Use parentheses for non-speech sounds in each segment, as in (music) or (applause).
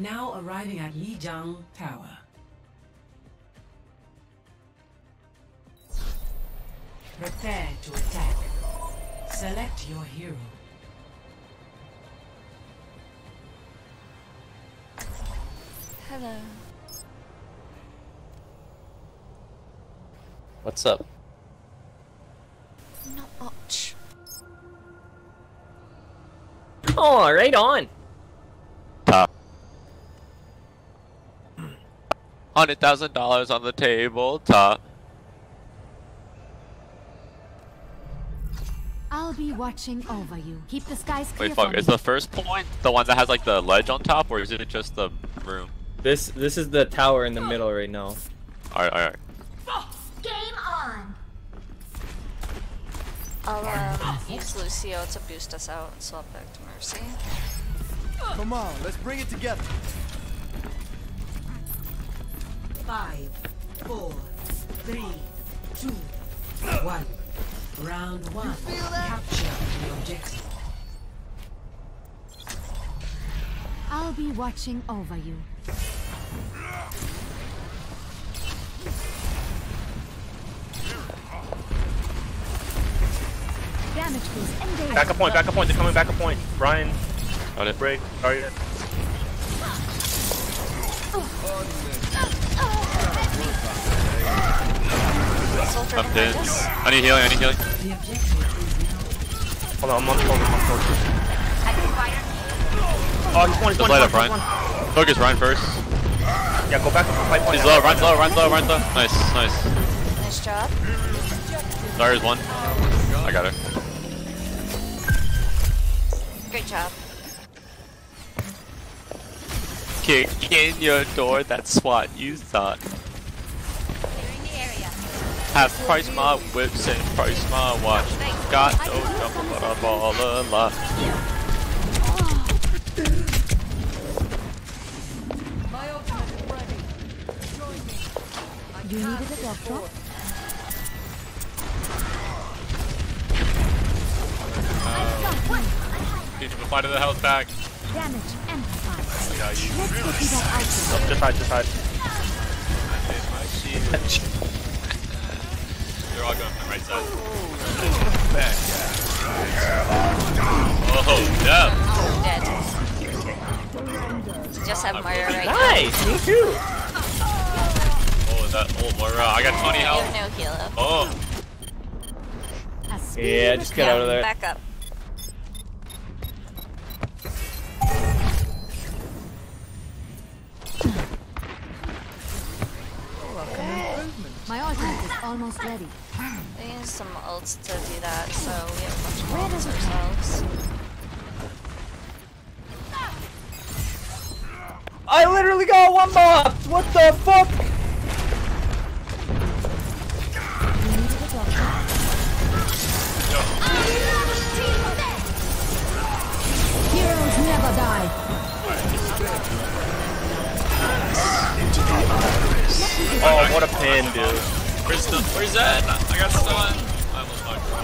Now arriving at Lijiang Tower. Prepare to attack. Select your hero. Hello. What's up? Not much. Oh, right on. Top. Hundred thousand dollars on the table. Top. I'll be watching over you. Keep the skies clear Wait, fuck. for Is the first point the one that has like the ledge on top, or is it just the room? This this is the tower in the middle right now. All right, all right. Game on. I'll um, use Lucio to boost us out and swap back to Mercy. Come on, let's bring it together. Five, four, three, two, one. Round one. Capture the objective. I'll be watching over you. Damage boost engaged. Back a point, back a point, they're coming back a point. Brian, Got it. break, sorry. Soldier I'm dead. I need healing. I need healing. The objective is now Hold on, I'm on phone, I'm on phone. Oh, he's one, he's Just one, light he's up, Ryan. one. Focus Rein first. Yeah, go back to the pipe point. He's low. Rein's low. Rein's low. Rein's low. Nice, nice. Nice job. Zarya's one. I got her. Great job. Kick in your door. That's what you thought. Have price my whip, same price my watch. Got no jumper, but I'm all alive. You needed a doctor? Need to fight to the health back. Damage amplified. Yeah. Let's get you that item. Just hide, just hide. They're all going from the right side. Oh, yeah. Dead. Just have Mario right now. Nice, me too. Oh, is that old Moira? I got 20 You health. have no heal up. Oh, Yeah, just get out of there. Back up. Almost ready. We use some ults to do that, so we have a bunch of Where ults ourselves. I literally got one box. What the fuck? You needed a doctor? Heroes never die. Oh, what a pin, dude. Where's the? Where's that? I got stun. I almost knocked her.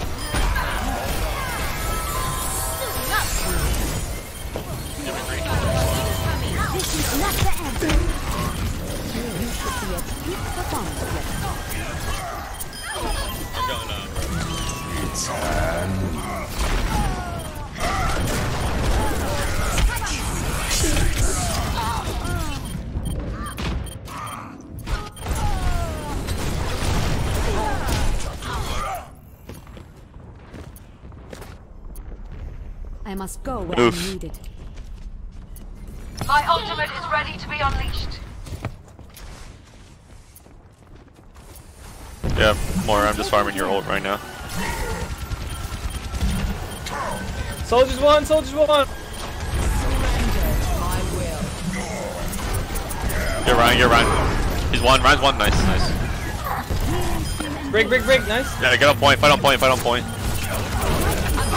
Give. This is not the end. You should be at peak performance level. I'm going uh, bro. I must go where Oof. I'm needed. My ultimate is ready to be unleashed. Yeah, Moira, I'm just farming your ult right now. Soldiers one, soldiers one. You're Rein, you're Rein. He's one, Rein's one. Nice, nice. Break, break, break. Nice. Yeah, get on point, fight on point, fight on point.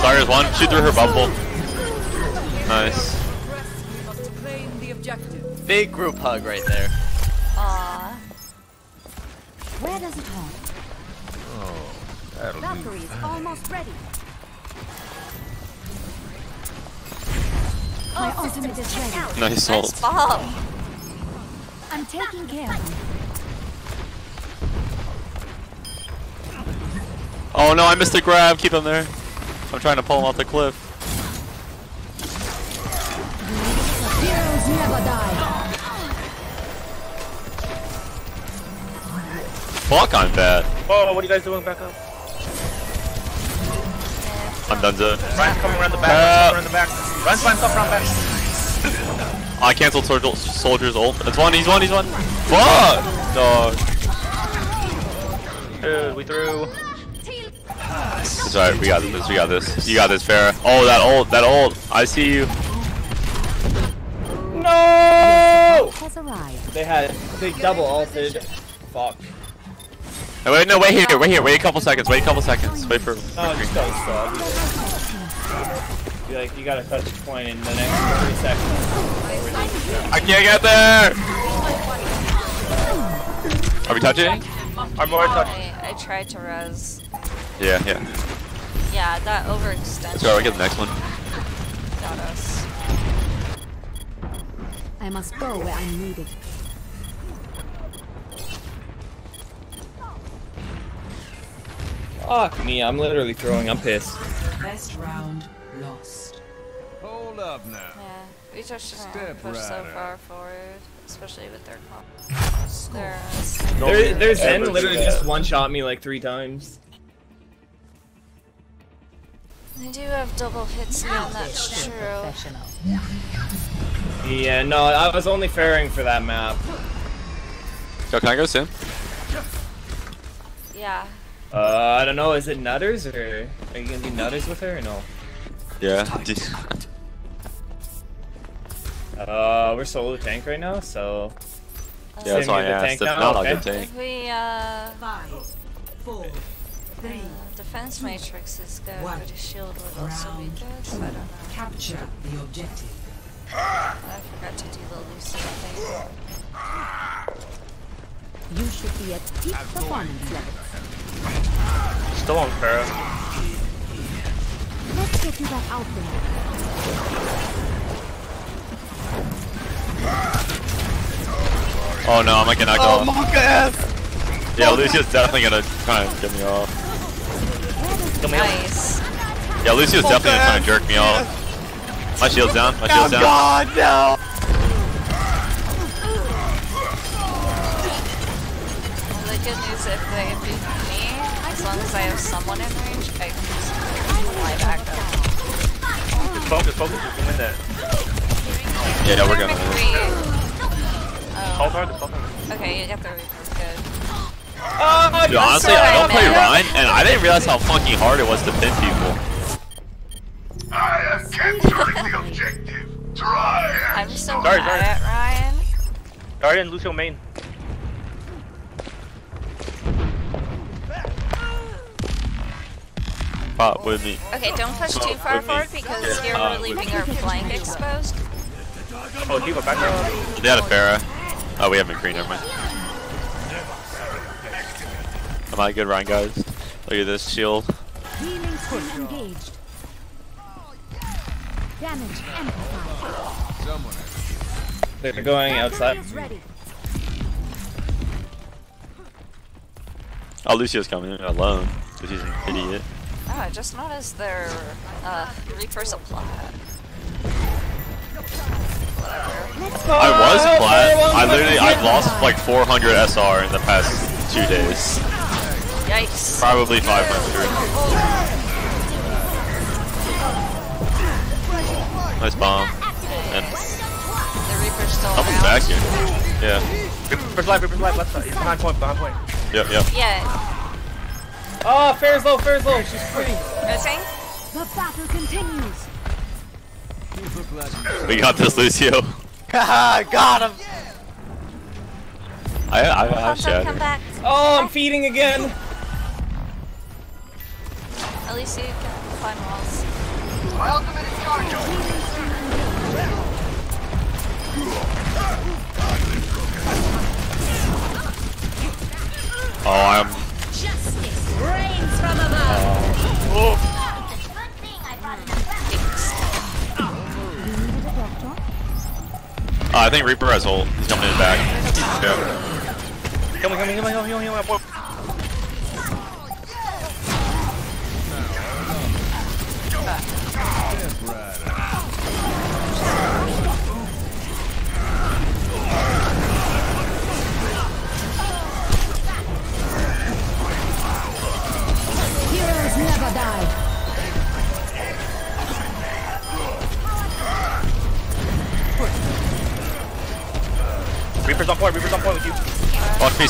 Zarya's one. Shoot through her bubble. Nice. Big group hug right there. Aww. Where does it hurt? Oh, that'll Valkyrie is almost ready. My oh, ultimate is ready. Nice Nice ult. bomb. I'm taking care of you. Oh no, I missed the grab. Keep him there. I'm trying to pull him off the cliff. Heroes never die. Fuck, I'm bad. Whoa, what are you guys doing back up? I'm done. Zed. Rein's coming around the Uh, back. Rein's coming around the back. Rein's flying stuff around back. I canceled soldier, soldier's ult. It's one. He's one. He's one. Fuck, dog. Dude, we threw. It's alright. We got this. We got this. You got this, Pharah. Oh, that ult. That ult. I see you. No! Has arrived. They had they double ulted. Fuck. Hey, wait, no, wait here. Wait here. Wait a couple seconds. Wait a couple seconds. Wait for. Oh, just go slow. Be like, you gotta touch point in the next three seconds. I can't get there. Are we touching? I'm more touch. I, I tried to res. Yeah, yeah. Yeah, that overextension Let's go. We get the next one. got us. I must go where I'm needed. Fuck me, I'm literally throwing. I'm pissed. Best round lost. Hold up now. Yeah, we just shouldn't Step push so right up. far forward, especially with their comp. Their, there's Zen literally just one shot me like three times. They do have double hits now, that's true. Professional. Yeah, no, I was only faring for that map. Yo, can I go soon? Yeah. Uh, I don't know, is it Nutters or are you gonna be Nutters with her or no? Yeah. Uh, we're solo tank right now, so Yeah, that's why I the asked. tank If now? not, I'll get tank. If we, uh, Five, four, three. Defense matrix is good, One. but a shield would also be good, so I don't know. Capture the objective. I forgot to do the Lucy thing. You should be at peak performance level. Still on Pharah. Let's get you back out there. Oh no, I'm not gonna Oh, go. Monka ass! Yeah, Lucio's definitely gonna try and get me off. Nice. Yeah, Lucio's definitely gonna try and jerk me off. My shield's down. My oh, shield's down. God, no! Well, the good news if they beat me, as long as I have someone in range, I can just fly back up. Just focus, focus. Just win that. Yeah, yeah, we're gonna. McCree. Hold oh. hard, just hold hard. Oh, okay, you got the Reaper, good. Oh, Dude, honestly, I don't play Rein, and I didn't realize how fucking hard it was to pin people. I'm capturing the objective, Sorry, mad sorry. at Rein. Guardian, Lucio main. Pop with me. Okay, don't push too far forward because you're Uh, leaving our flank exposed. Oh, D.Va, back up. They had a Pharah. Oh, we have McCree, never mind. Am I good, Ryan, guys? Look at this shield. Engaged. Damage amplified. They're going outside. Is. Oh, Lucio's coming in alone. Because he's an idiot. Oh, I just noticed their uh, Reaper supply. I was flat. I literally, I've lost like 400 SR in the past two days. Yikes. Probably 500. Nice bomb. And The Reaper's still someone's around. back here. Yeah. Reaper's live, Reaper's live, left side. He's behind point, behind point. Yep, yep. Yeah, ah, Oh, Fair's low, Fair's low. She's free. missing? The battle continues. We got this, Lucio. (laughs) Got him. I, I, I have Come, come shattered. back. Oh, I'm feeding again. At least you can climb walls. My ultimate is charged. Oh, I'm. Uh, I think Reaper has ult. He's coming in back. Yeah. Kill me, kill me, kill me. boy.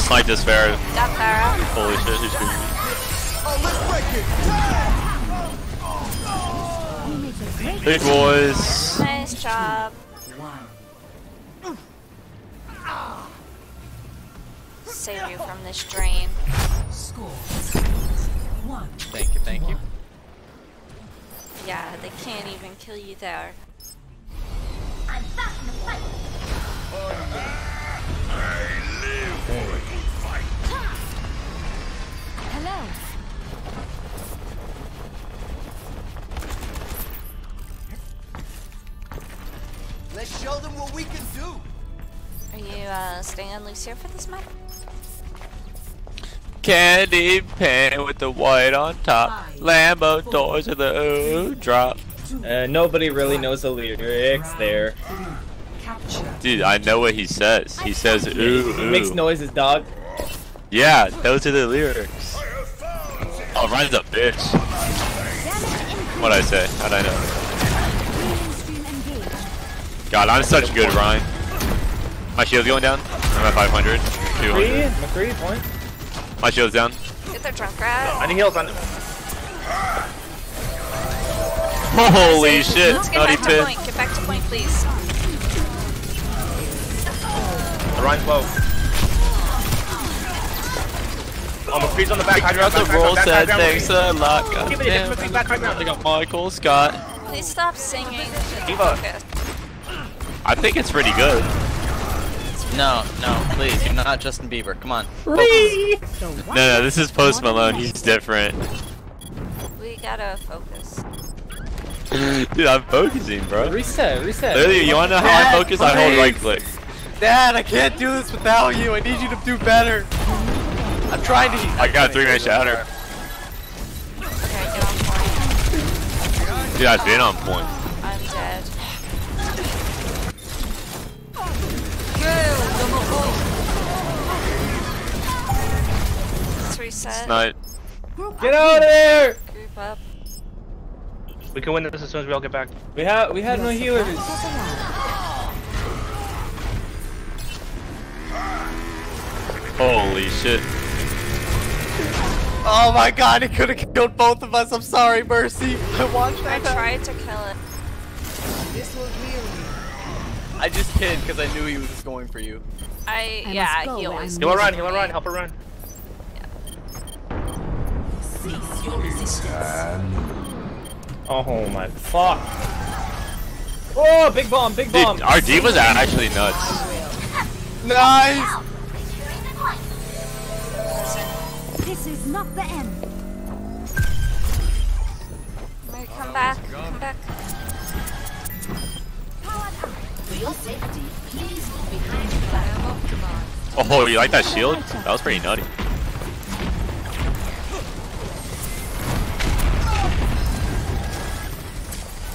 Watch me snipe this Pharah. Got Pharah. Holy shit, he's good. Oh, let's break it. We make a great Big boys. Nice job. Save you from this drain. Score. One. Thank you, thank you. Yeah, they can't even kill you there. Hello. Let's show them what we can do. Are you uh, staying on Lucio for this map? Candy pan with the white on top. Lambo doors with the ooh drop. Uh, nobody really knows the lyrics there. Dude, I know what he says. He says ooh He makes noises, dog. Yeah, those are the lyrics. Oh, Rein's a bitch. What'd I say? How'd I know? God, I'm such good Rein. My shield's going down. I'm at 500. 200. McCree, McCree, point. My shield's down. Get the drunk rat. I need heals on Holy Let's shit, get nutty back to pit. point. Get back to point, please. The Rein's low. Oh, McCree's on the back. High ground, Russell back, back, Roll back, said back, back, thanks a lot. God damn. I got Michael Scott. Please stop singing. D.Va. Focus. I think it's pretty good. No, no, please. You're not Justin Bieber. Come on. The No, no, this is Post Malone. He's different. We gotta focus. Dude, I'm focusing, bro. Reset, reset. Literally, you wanna know how I focus? I hold right click. Dad, I can't do this without you. I need you to do better. I'm trying to. I got a three man shatter. Okay, get on. Dude, I've been on point. I'm dead. Let's reset. Snipe. Get out of there! Group up. We can win this as soon as we all get back. We have we had no healers. Holy shit. Oh my god, he could have killed both of us. I'm sorry, Mercy. I watched I tried to kill it. I just hid because I knew he was going for you. I, I yeah, must go he where always. I'm Heal her run, goes heal her run, help her run. Cease your resistance. Oh my fuck. Oh, big bomb, big Dude, bomb. our D.Va's actually nuts. Nice. This is not the end. Mary, come back. Come back. For your safety, please move behind the dialogue command. Oh, you like that shield? That was pretty nutty. Oh,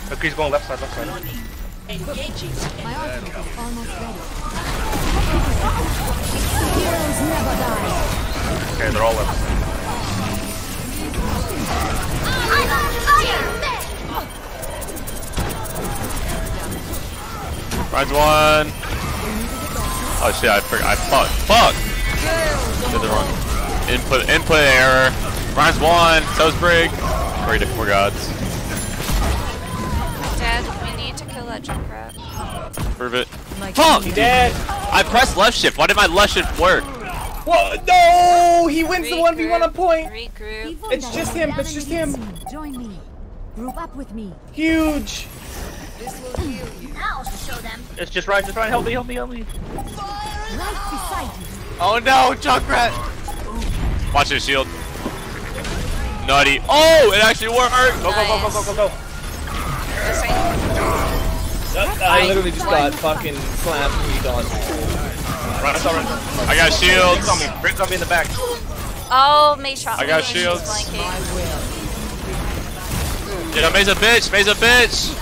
McCree's going left side, left side. Engaging My ultimate is almost ready. Heroes never die. Okay, they're all left. Rein's one. Oh shit, I forgot. I fuck. Fuck! Did the wrong. Input, input error. Rein's one. So's Brig. We're, we're gods. Dad, we need to kill that Junkrat. Prove it. Fuck! He dead. I pressed left shift. Why did my left shift work? What? No! He wins the 1v1 on point. Regroup. It's just him, it's just him. Join me. Group up with me. Huge. This will heal you. Now to show them. It's just Rein, just Rein, help me, help me, help me. Right beside you. Oh no, Junkrat. Watch his shield. Nutty. Oh, it actually worked. Go, go, go, go, go, go, go. Missing. I literally just got fucking slammed from you guys. Run, run, run. I got shields. Bridge on me. Bridge on me in the back. Oh, Mei shot I got and she's shields. flanking. Yeah, Mei's a bitch. Mei's a bitch. (laughs)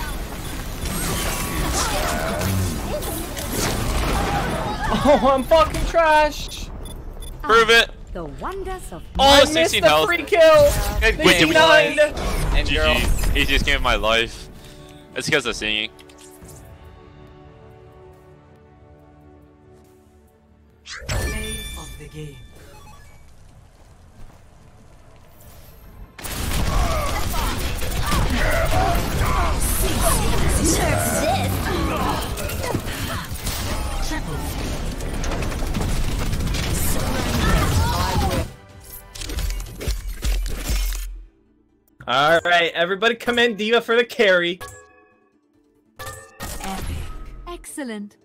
Oh, I'm fucking trash. Prove it. The wonders of Oh, I missed 16 the health. free kill. Wait, did we? 59. And girl. GG. He just gave my life. It's because of singing. The game. All right, everybody, come in, D.Va for the carry. excellent.